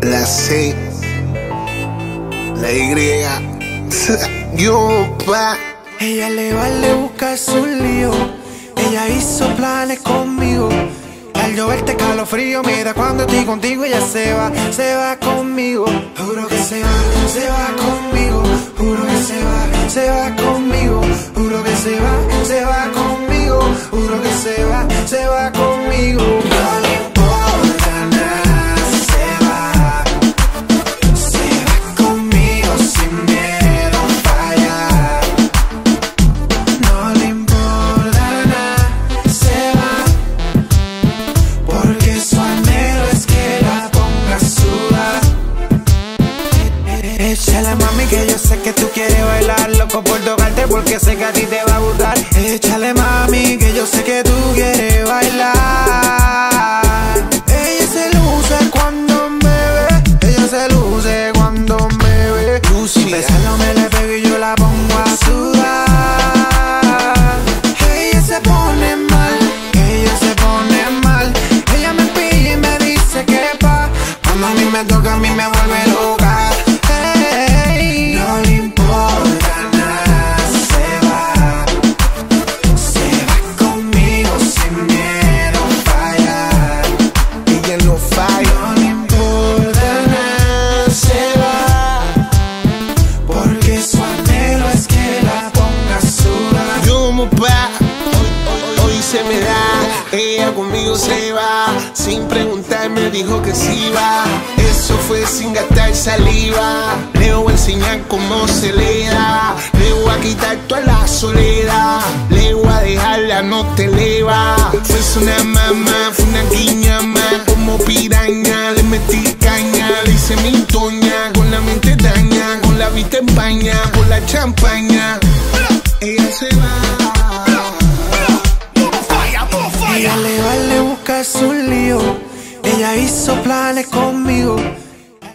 La C, la Y, yo pa. Ella le vale buscar su lío. Ella hizo planes conmigo. Al yo verte calofrío, mira cuando estoy contigo ella se va, se va conmigo. Juro que se va, se va conmigo. Juro que se va, se va conmigo. Que se va, se va conmigo. No le importa nada se va. Se va conmigo sin miedo a fallar. No le importa nada, se va. Porque su anhelo es que la ponga a sudar. Échale mami que yo sé que tú quieres bailar Loco por tocarte porque sé que a ti te me toca a mí me vuelve loca No le importa nada se va Se va conmigo sin miedo a fallar Ella no falla. no le importa nada, se va Porque su anhelo es que la ponga a sudar Yo mo pa. Hoy, hoy- hoy se me da. Ella conmigo se va. Sin preguntar me dijo que sí va. Sin gastar saliva. Le voy a enseñar cómo se le da. Le voy a quitar toda la soledad. Le voy a dejar la no te eleva. Fue una mamá, fue una guiña más. Como piraña, le metí caña. Le hice mi toña. Con la mente daña. Con la vista en paña. Por la champaña. Ella se va. Ella le vale buscar su lío Ella hizo planes conmigo